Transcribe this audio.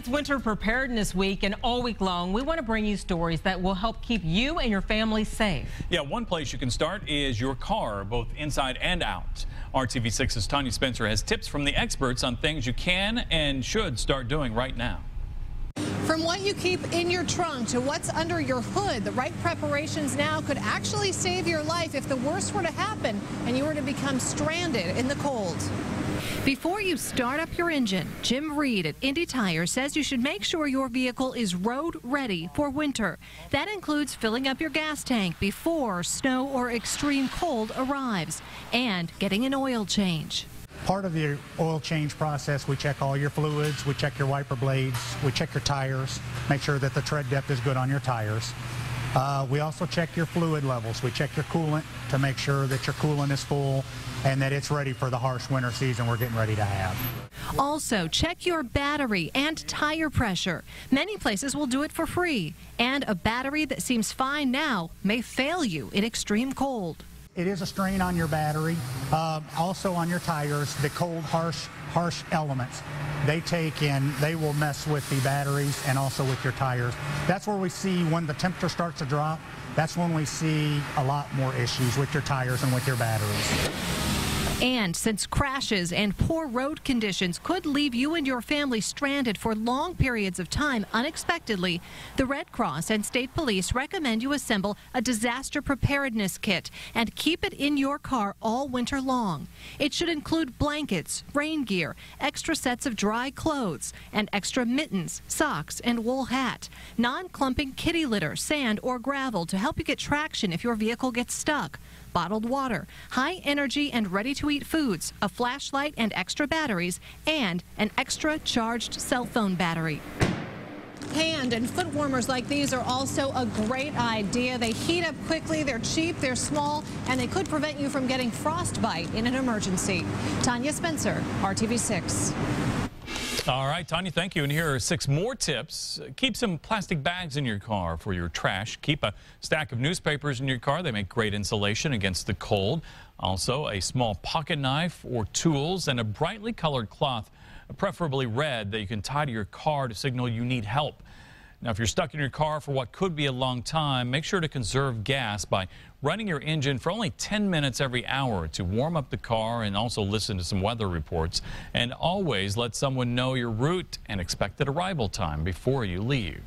it's Winter Preparedness Week, and all week long, we want to bring you stories that will help keep you and your family safe. Yeah, one place you can start is your car, both inside and out. RTV6's Tanya Spencer has tips from the experts on things you can and should start doing right now. From what you keep in your trunk to what's under your hood, the right preparations now could actually save your life if the worst were to happen and you were to become stranded in the cold. Before you start up your engine, Jim Reid at Indy Tire says you should make sure your vehicle is road ready for winter. That includes filling up your gas tank before snow or extreme cold arrives and getting an oil change. Part of the oil change process, we check all your fluids, we check your wiper blades, we check your tires, make sure that the tread depth is good on your tires. Uh, we also check your fluid levels. We check your coolant to make sure that your coolant is full and that it's ready for the harsh winter season we're getting ready to have. Also, check your battery and tire pressure. Many places will do it for free. And a battery that seems fine now may fail you in extreme cold. It is a strain on your battery, uh, also on your tires, the cold, harsh, harsh elements. They take in, they will mess with the batteries and also with your tires. That's where we see when the temperature starts to drop, that's when we see a lot more issues with your tires and with your batteries. And since crashes and poor road conditions could leave you and your family stranded for long periods of time unexpectedly, the Red Cross and state police recommend you assemble a disaster preparedness kit and keep it in your car all winter long. It should include blankets, rain gear, extra sets of dry clothes, and extra mittens, socks, and wool hat, non-clumping kitty litter, sand, or gravel to help you get traction if your vehicle gets stuck bottled water, high energy and ready to eat foods, a flashlight and extra batteries, and an extra charged cell phone battery. Hand and foot warmers like these are also a great idea. They heat up quickly, they're cheap, they're small, and they could prevent you from getting frostbite in an emergency. Tanya Spencer, RTV6. All right, Tanya, thank you. And here are six more tips. Keep some plastic bags in your car for your trash. Keep a stack of newspapers in your car. They make great insulation against the cold. Also, a small pocket knife or tools and a brightly colored cloth, preferably red, that you can tie to your car to signal you need help. Now, if you're stuck in your car for what could be a long time, make sure to conserve gas by running your engine for only 10 minutes every hour to warm up the car and also listen to some weather reports. And always let someone know your route and expected arrival time before you leave.